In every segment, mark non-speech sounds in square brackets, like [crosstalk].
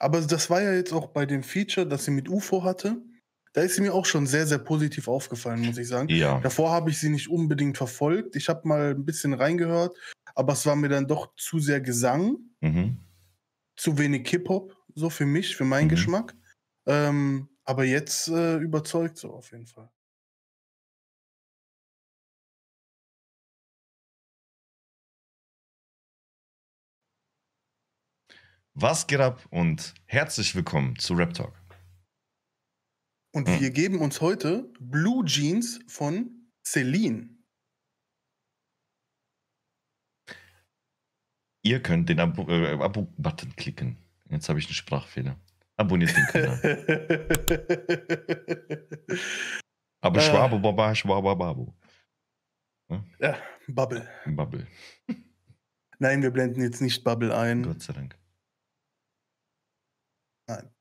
Aber das war ja jetzt auch bei dem Feature, das sie mit UFO hatte. Da ist sie mir auch schon sehr, sehr positiv aufgefallen, muss ich sagen. Ja. Davor habe ich sie nicht unbedingt verfolgt. Ich habe mal ein bisschen reingehört, aber es war mir dann doch zu sehr Gesang, Mhm. zu wenig Hip-Hop, so für mich, für meinen Mhm. Geschmack. Ähm, aber jetzt äh, überzeugt so auf jeden Fall. Was geht ab und herzlich willkommen zu Rap Talk. Und Hm. wir geben uns heute Blue Jeans von Celine. Ihr könnt den Abo- äh, Abo-Button klicken. Jetzt habe ich einen Sprachfehler. Abonniert den Kanal. [laughs] Aber Äh. Schwabe, Baba, Schwabe, Babu. ja, Bubble. Bubble. Nein, wir blenden jetzt nicht Bubble ein. Gott sei Dank. Nein.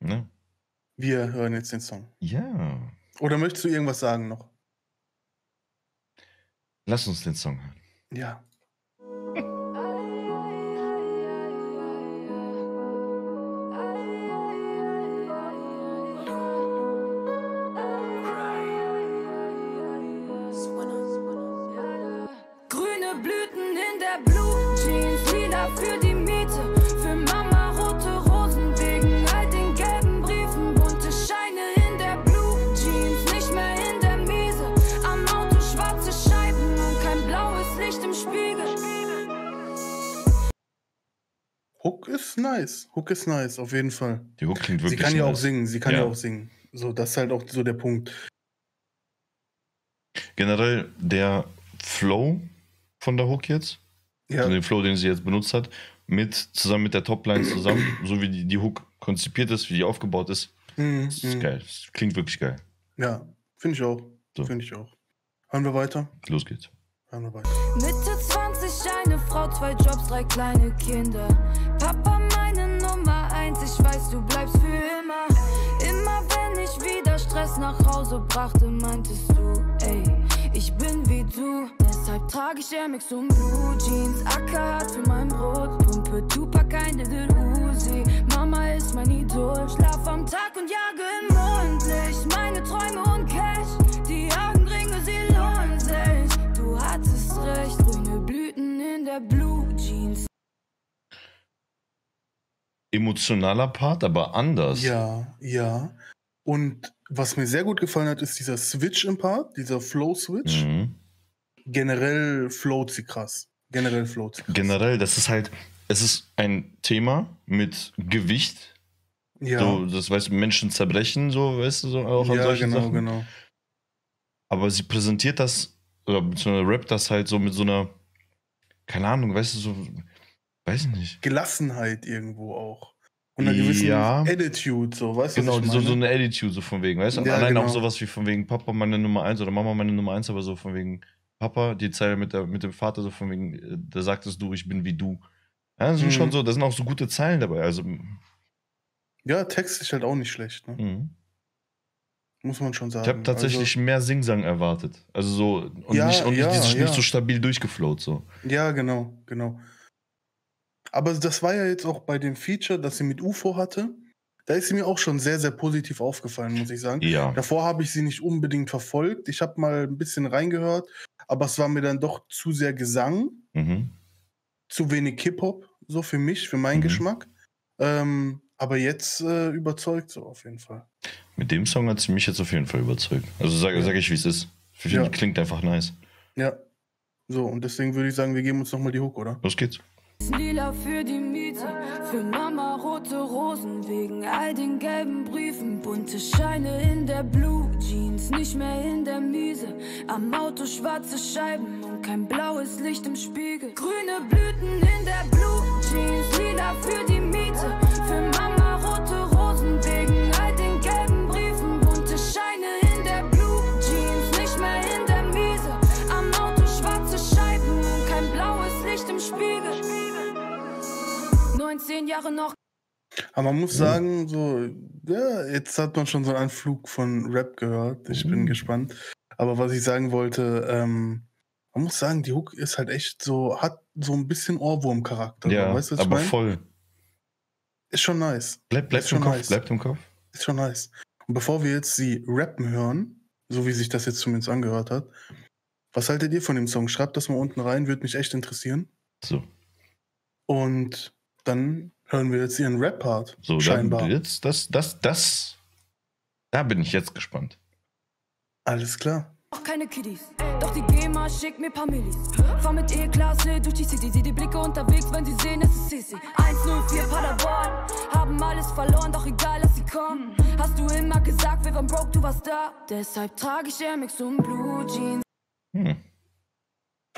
Ne? Wir hören jetzt den Song. Ja. Oder möchtest du irgendwas sagen noch? Lass uns den Song hören. Ja. Grüne Blüten in der Blue Jeans, lila für die Hook ist nice. Hook ist nice, auf jeden Fall. Die Hook klingt Sie wirklich kann ja auch nice. singen, sie kann ja. Ja. auch singen. So, das ist halt auch so der Punkt. Generell der Flow von der Hook jetzt, Ja, also den Flow, den sie jetzt benutzt hat, mit zusammen mit der Topline zusammen, [clears throat] so wie die, die Hook konzipiert ist, wie die aufgebaut ist, mhm, ist mhm. geil. Das klingt wirklich geil. ja finde ich auch. So. Finde ich auch. Hören wir weiter? Los geht's. Hören wir weiter. Mitte 20, eine Frau, zwei Jobs, drei kleine Kinder. Papa, meine Nummer eins, ich weiß, du bleibst für immer. Immer wenn ich wieder Stress nach Hause brachte, meintest du, ey, ich bin wie du. Deshalb trage ich Air Max und Blue Jeans. Acker hat für mein Brot, Pumpe Tupac, ein Little Uzi. Mama ist mein Emotionaler Part, aber anders. Ja, ja. Und was mir sehr gut gefallen hat, ist dieser Switch im Part, dieser Flow-Switch. Mhm. Generell float sie krass. Generell float sie krass. Generell, das ist halt, es ist ein Thema mit Gewicht. Ja, So, das weißt du, Menschen zerbrechen, so, weißt du, so auch an ja solchen genau, Sachen. genau. Aber sie präsentiert das, oder beziehungsweise rappt das halt so mit so einer, keine Ahnung, weißt du, so, weiß ich nicht. Gelassenheit irgendwo auch. Und einer gewissen Ja. Attitude, so, weißt du, Genau, so, so eine Attitude, so von wegen, weißt du? Ja, allein genau. auch sowas wie von wegen Papa meine Nummer eins oder Mama meine Nummer eins, aber so von wegen Papa, die Zeile mit, der, mit dem Vater, so von wegen, äh, da sagtest du, ich bin wie du. Ja, das sind Mhm. schon so, da sind auch so gute Zeilen dabei, also, Ja, Text ist halt auch nicht schlecht, ne? mhm. muss man schon sagen. Ich habe tatsächlich mehr Singsang erwartet. Also so, und, Also Ja, nicht, und ja, nicht, nicht so stabil durchgeflowt, so. Also, ja, genau, genau. Aber das war ja jetzt auch bei dem Feature, das sie mit UFO hatte. Da ist sie mir auch schon sehr, sehr positiv aufgefallen, muss ich sagen. Ja. Davor habe ich sie nicht unbedingt verfolgt. Ich habe mal ein bisschen reingehört, aber es war mir dann doch zu sehr Gesang, Mhm. zu wenig Hip-Hop, so für mich, für meinen Mhm. Geschmack. Ähm, aber jetzt äh, überzeugt so auf jeden Fall. Mit dem Song hat sie mich jetzt auf jeden Fall überzeugt. Also sage Ja. sag ich, wie es ist. Ich finde, Ja. klingt einfach nice. Ja. So, und deswegen würde ich sagen, wir geben uns nochmal die Hook, oder? Los geht's. Lila für die Miete, für Mama rote Rosen wegen all den gelben Briefen. Bunte Scheine in der Blue Jeans, nicht mehr in der Miese. Am Auto schwarze Scheiben und kein blaues Licht im Spiegel. Grüne Blüten in der Blue Jeans, lila für 19 Jahre noch Aber man muss sagen, so, ja, jetzt hat man schon so einen Anflug von Rap gehört. Ich bin Mhm. gespannt. Aber was ich sagen wollte, ähm, man muss sagen, die Hook ist halt echt so, hat so ein bisschen Ohrwurm-Charakter. Ja, weißt du, was ich aber mein? voll. ist schon nice. Bleib, bleibt Ist im schon Kopf, nice. bleibt im Kopf. Ist schon nice. Und bevor wir jetzt sie rappen hören, so wie sich das jetzt zumindest angehört hat, was haltet ihr von dem Song? Schreibt das mal unten rein, würde mich echt interessieren. So, Und dann hören wir jetzt ihren Rap-Part. so scheinbar. dann jetzt, das, das, das, da bin ich jetzt gespannt. Alles klar. Auch keine Kiddies. Doch die GEMA schickt mir paar Millis. Fahr mit E-Klasse durch die City. Sieh die Blicke unterwegs, wenn sie sehen, es ist Sissi. 104 Paderborn. Haben alles verloren, doch egal, lass sie kommen. Hast du immer gesagt, wir waren broke, du warst da. Deshalb trage ich Max und Blue Jeans. Hm.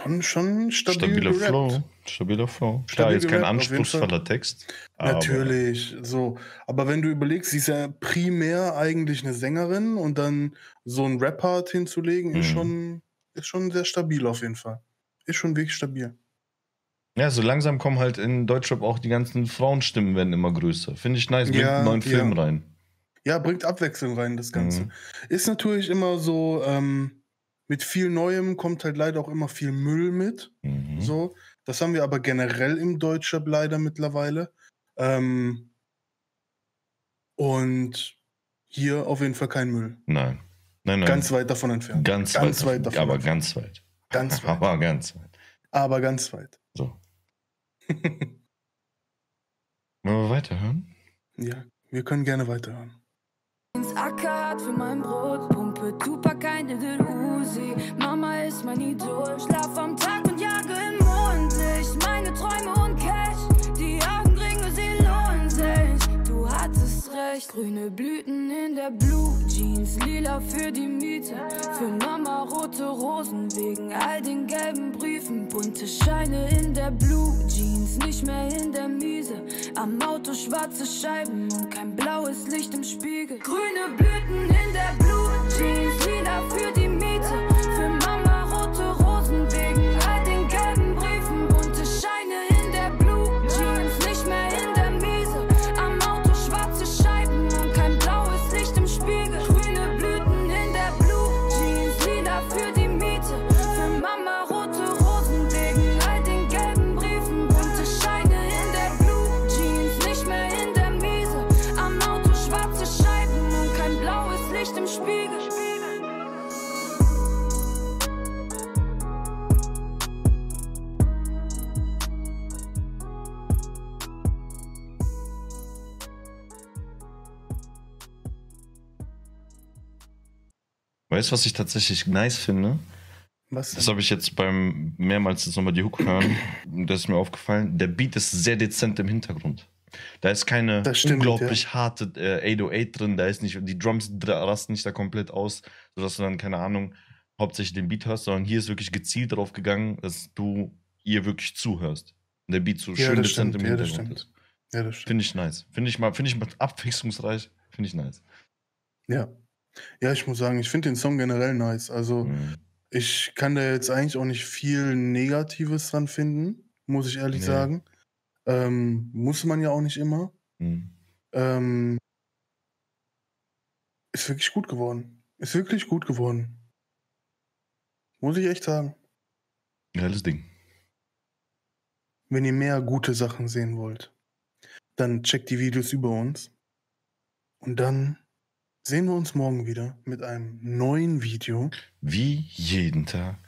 Schon, schon stabil Stabiler gerappt. Flow. Stabiler Flow. Klar, Stabil jetzt kein gerappt, jeden anspruchsvoller Text. aber- Natürlich, so. Aber wenn du überlegst, sie ist ja primär eigentlich eine Sängerin und dann so ein Rap-Part hinzulegen, ist, Mhm. schon, ist schon sehr stabil auf jeden Fall. Ist schon wirklich stabil. Ja, so langsam kommen halt in Deutschrap auch die ganzen Frauenstimmen werden immer größer. Finde ich nice. Bringt Ja, einen neuen Film ja. rein. Ja, bringt Abwechslung rein, das Ganze. Mhm. Ist natürlich immer so, ähm, mit viel Neuem kommt halt leider auch immer viel Müll mit. Mhm. So. Das haben wir aber generell im Deutschrap leider mittlerweile. Ähm, und hier auf jeden Fall kein Müll. Nein. Nein, nein. Ganz weit davon entfernt. ganz, ganz weit, weit davon Aber entfernt. ganz weit. Ganz [laughs] weit. Aber ganz weit. Aber ganz weit. So. [laughs] Wollen wir weiterhören? ja, wir können gerne weiterhören. Acker hat für mein Brot. Pumpe Tupac ein in den Uzi. Mama ist mein Idol. Schlaf am Tag und jage im Mondlicht. Meine Träume und recht. Grüne Blüten in der Blue Jeans. Lila für die Miete. Für Mama rote Rosen. Wegen all den gelben Briefen. Bunte Scheine in der Blue Jeans. Nicht mehr in der Miese. Am Auto schwarze Scheiben und kein blaues Licht im Spiegel. Grüne Blüten in der Blue Jeans, lila für die Miete. Für Spiegel. Weißt du, was ich tatsächlich nice finde? Was? Das habe ich jetzt beim mehrmals jetzt nochmal die Hook hören. Das ist mir aufgefallen. Der Beat ist sehr dezent im Hintergrund. Da ist keine stimmt, unglaublich harte äh, 808 drin. Da ist nicht, die Drums rasten nicht da komplett aus, sodass du dann, keine Ahnung, hauptsächlich den Beat hörst, sondern hier ist wirklich gezielt darauf gegangen, dass du ihr wirklich zuhörst. Und der Beat so Ja, schön dezent im ja, Hintergrund ist. Ja, das stimmt. Finde ich nice. Finde ich mal, finde ich mal [laughs] abwechslungsreich. Finde ich nice. Ja. Ja, ich muss sagen, ich finde den Song generell nice. Also, Mhm. ich kann da jetzt eigentlich auch nicht viel Negatives dran finden, muss ich ehrlich Nee. sagen. Ähm, muss man ja auch nicht immer. Mhm. Ähm, ist wirklich gut geworden. Ist wirklich gut geworden. Muss ich echt sagen. Geiles Ding. Wenn ihr mehr gute Sachen sehen wollt, dann checkt die Videos über uns. Und dann sehen wir uns morgen wieder mit einem neuen Video, Wie jeden Tag.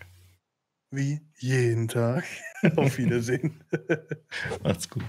Wie jeden Tag. [laughs] Auf Wiedersehen. [laughs] Macht's gut.